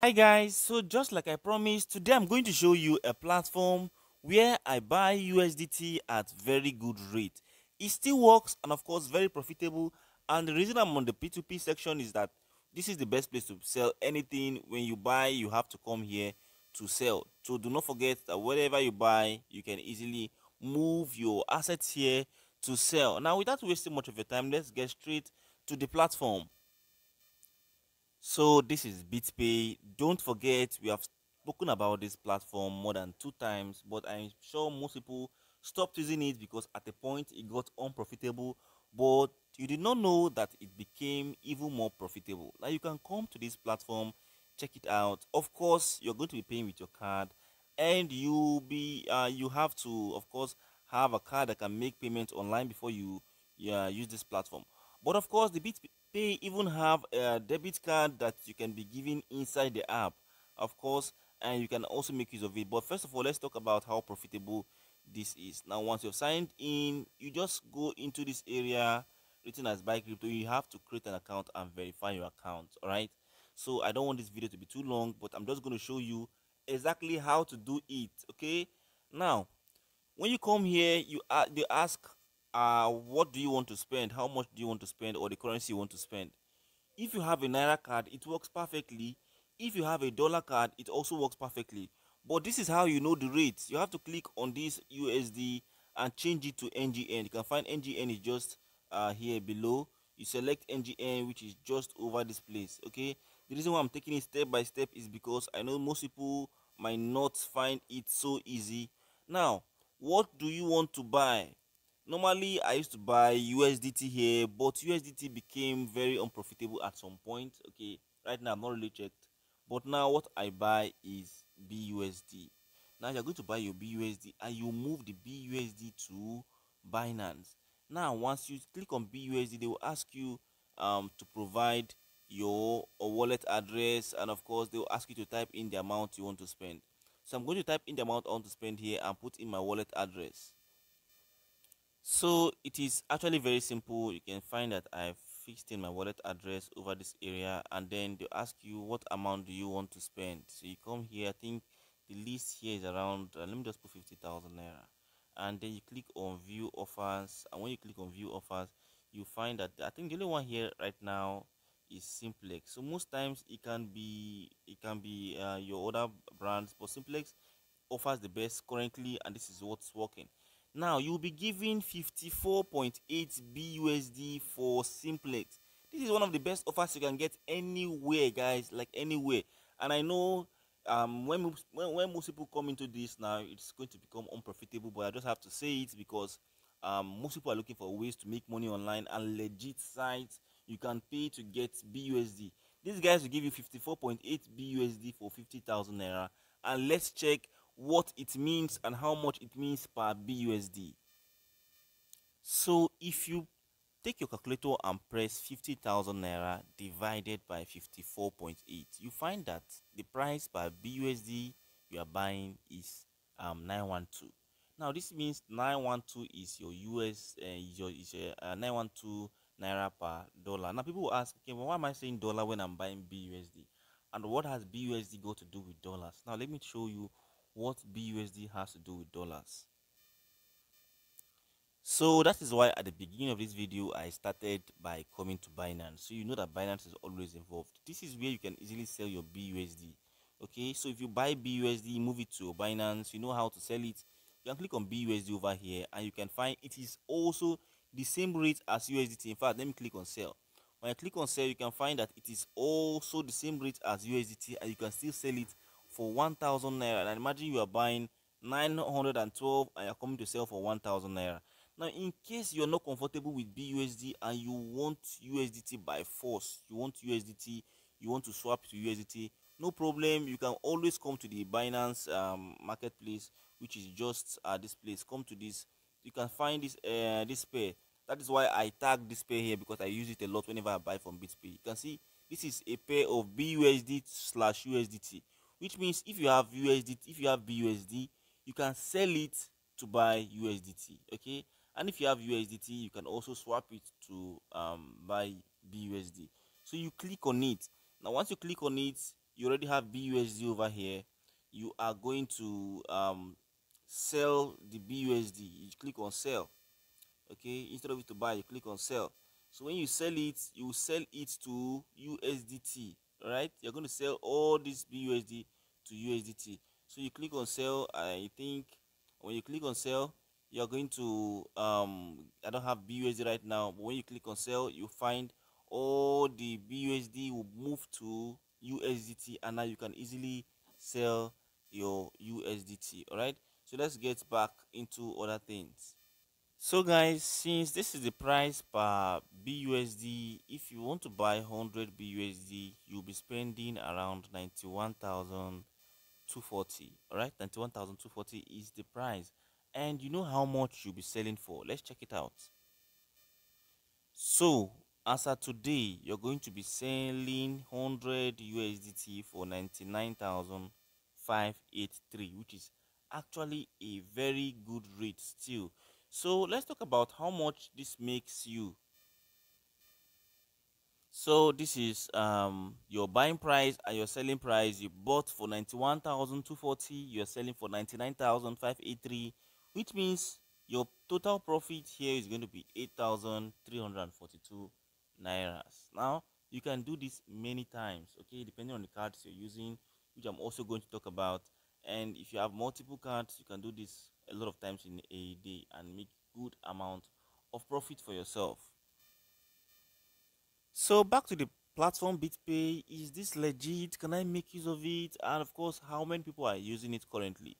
Hi guys, so just like I promised, today I'm going to show you a platform where I buy USDT at very good rate. It still works and of course very profitable and the reason I'm on the P2P section is that this is the best place to sell anything. When you buy, you have to come here to sell. So do not forget that whatever you buy, you can easily move your assets here to sell. Now without wasting much of your time, let's get straight to the platform. So this is BitPay. Don't forget we have spoken about this platform more than two times, but I'm sure most people stopped using it because at a point it got unprofitable. But you did not know that it became even more profitable. Now you can come to this platform, check it out. Of course, you're going to be paying with your card, and you be uh, you have to of course have a card that can make payments online before you use this platform. But of course, the BitPay even have a debit card that you can be given inside the app, of course, and you can also make use of it. But first of all, let's talk about how profitable this is. Now, once you've signed in, you just go into this area written as buy crypto. You have to create an account and verify your account. All right. So I don't want this video to be too long, but I'm just going to show you exactly how to do it. Okay. Now, when you come here, you uh, they ask uh, what do you want to spend, how much do you want to spend, or the currency you want to spend. If you have a Naira card, it works perfectly. If you have a dollar card, it also works perfectly. But this is how you know the rates. You have to click on this USD and change it to NGN. You can find NGN is just uh, here below. You select NGN, which is just over this place. Okay. The reason why I'm taking it step by step is because I know most people might not find it so easy. Now, what do you want to buy? Normally i used to buy usdt here but usdt became very unprofitable at some point okay? Right now i'm not really checked. But now what i buy is busd now you're going to buy your busd and you move the busd to binance now once you click on busd they will ask you um, to provide your wallet address and of course they will ask you to type in the amount you want to spend. So i'm going to type in the amount i want to spend here and put in my wallet address so it is actually very simple. You can find that i've fixed in my wallet address over this area and then they ask you what amount do you want to spend? So you come here i think the list here is around uh, let me just put 50,000 naira. And then you click on view offers and when you click on view offers you find that i think the only one here right now is simplex. So most times it can be it can be uh, your other brands but simplex offers the best currently and this is what's working now you'll be given 54.8 BUSD for simplex. This is one of the best offers you can get anywhere guys like anywhere. And i know um when when, when most people come into this now it's going to become unprofitable but i just have to say it because um most people are looking for ways to make money online and legit sites you can pay to get busd these guys will give you 54.8 busd for 50000 naira. And let's check what it means and how much it means per BUSD. So if you take your calculator and press 50,000 naira divided by 54.8, you find that the price per BUSD you are buying is um 912. Now this means 912 is your US uh, is your, is your uh, 912 naira per dollar. Now people will ask, okay, well, why am I saying dollar when I'm buying BUSD? And what has BUSD got to do with dollars? Now let me show you what BUSD has to do with dollars. So that is why at the beginning of this video I started by coming to Binance. So you know that Binance is always involved. This is where you can easily sell your BUSD. Okay, so if you buy BUSD, move it to Binance, you know how to sell it. You can click on BUSD over here and you can find it is also the same rate as USDT. In fact, let me click on sell. When I click on sell, you can find that it is also the same rate as USDT and you can still sell it for 1000 naira. And imagine you are buying 912 and you're coming to sell for 1000 naira. Now in case you're not comfortable with busd and you want usdt by force you want usdt you want to swap to usdt no problem. You can always come to the binance um, marketplace which is just uh, this place. Come to this. You can find this uh, this pair. That is why i tag this pair here because i use it a lot whenever i buy from bitpay you can see this is a pair of busd slash usdt which means if you have USDT, if you have BUSD, you can sell it to buy USDT. Okay, and if you have USDT, you can also swap it to um, buy BUSD. So you click on it. Now, once you click on it, you already have BUSD over here you are going to um, sell the BUSD you click on sell okay instead of it to buy you click on sell so when you sell it you sell it to USDT right? You're going to sell all this BUSD to USDT so you click on sell I think when you click on sell you're going to um I don't have BUSD right now but when you click on sell you find all the BUSD will move to USDT and now you can easily sell your USDT all right so let's get back into other things so guys since this is the price per BUSD if you want to buy 100 BUSD you'll be spending around 91,240 all right 91,240 is the price. And you know how much you'll be selling for. Let's check it out. So as of today you're going to be selling 100 USDT for 99,583 which is actually a very good rate still so let's talk about how much this makes you. So this is um your buying price and your selling price. You bought for 91,240 you're selling for 99,583 which means your total profit here is going to be 8,342 nairas. Now you can do this many times okay depending on the cards you're using which i'm also going to talk about. And if you have multiple cards you can do this a lot of times in a day and make good amount of profit for yourself. So back to the platform bitpay. Is this legit? Can i make use of it? And of course how many people are using it currently?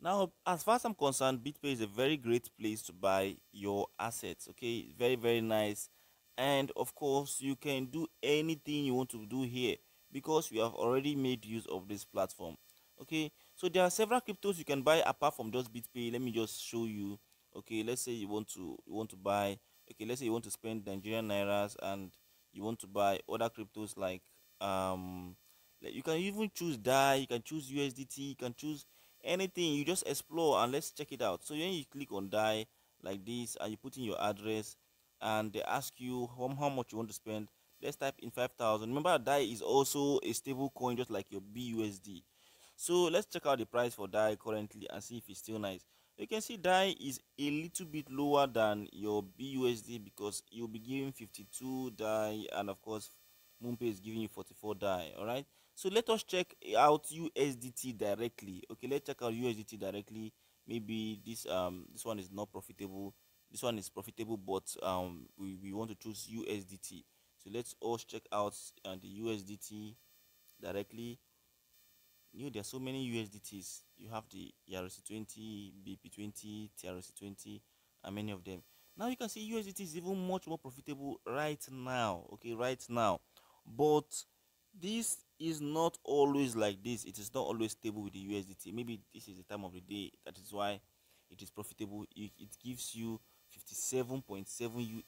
Now as far as i'm concerned bitpay is a very great place to buy your assets okay? Very very nice. And of course you can do anything you want to do here because we have already made use of this platform okay so there are several cryptos you can buy apart from just bitpay. Let me just show you. Okay let's say you want to you want to buy okay let's say you want to spend nigerian nairas and you want to buy other cryptos like um like you can even choose dai you can choose usdt you can choose anything. You just explore and let's check it out. So when you click on dai like this and you put in your address and they ask you how, how much you want to spend let's type in 5000 remember dai is also a stable coin just like your busd so let's check out the price for dai currently and see if it's still nice. You can see dai is a little bit lower than your busd because you'll be giving 52 dai and of course moonpay is giving you 44 dai all right? So let us check out usdt directly. Okay let's check out usdt directly. Maybe this um this one is not profitable. This one is profitable but um we, we want to choose usdt so let's all check out uh, the usdt directly you know there are so many usdts you have the erc20 bp20 trc20 and many of them. Now you can see usdt is even much more profitable right now okay right now. But this is not always like this. It is not always stable with the usdt maybe this is the time of the day. That is why it is profitable. It, it gives you 57.7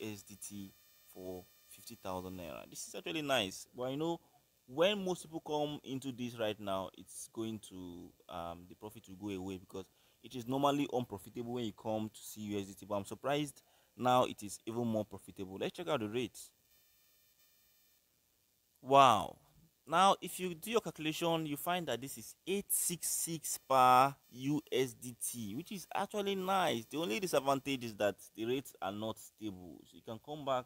USDT for 50,000 naira. This is actually nice, but I know when most people come into this right now, it's going to um, the profit will go away because it is normally unprofitable when you come to see USDT. But I'm surprised now it is even more profitable. Let's check out the rates. Wow, now, if you do your calculation, you find that this is 866 per USDT, which is actually nice. The only disadvantage is that the rates are not stable. So you can come back,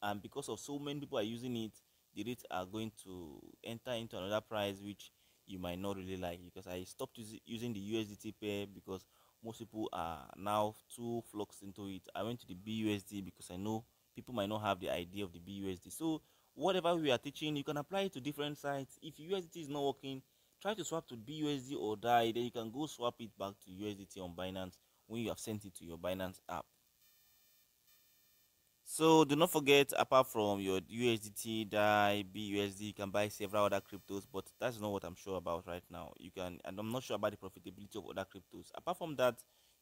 and because of so many people are using it, the rates are going to enter into another price which you might not really like. Because I stopped using the USDT pair because most people are now too fluxed into it. I went to the BUSD because I know people might not have the idea of the BUSD. So whatever we are teaching, you can apply it to different sites. If USDT is not working, try to swap to BUSD or DAI. Then you can go swap it back to USDT on Binance when you have sent it to your Binance app. So do not forget, apart from your USDT, DAI, BUSD, you can buy several other cryptos, but that's not what I'm sure about right now. You can, and I'm not sure about the profitability of other cryptos. Apart from that,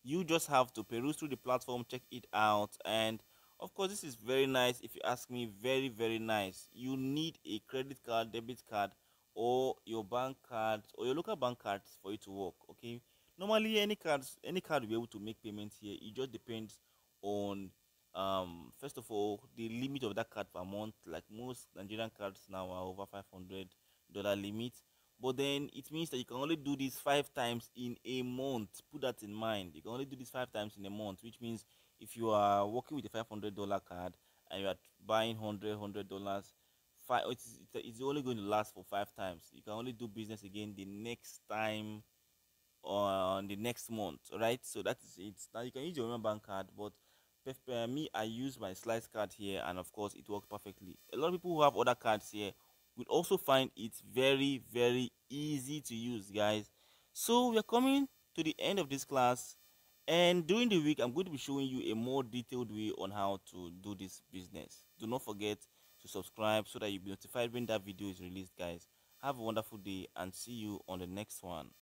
you just have to peruse through the platform, check it out, and of course this is very nice if you ask me very very nice you need a credit card debit card or your bank card or your local bank cards for it to work okay normally any cards any card will be able to make payments here it just depends on um first of all the limit of that card per month like most nigerian cards now are over 500 dollar limit. But then it means that you can only do this five times in a month. Put that in mind. You can only do this five times in a month which means if you are working with a $500 card and you are buying 100 100 dollars five it's, it's only going to last for five times. You can only do business again the next time on the next month right so that is it. Now you can use your own bank card but uh, me i use my slice card here and of course it works perfectly. A lot of people who have other cards here will also find it very very easy to use guys. So we are coming to the end of this class and during the week i'm going to be showing you a more detailed way on how to do this business. Do not forget to subscribe so that you'll be notified when that video is released guys. Have a wonderful day and see you on the next one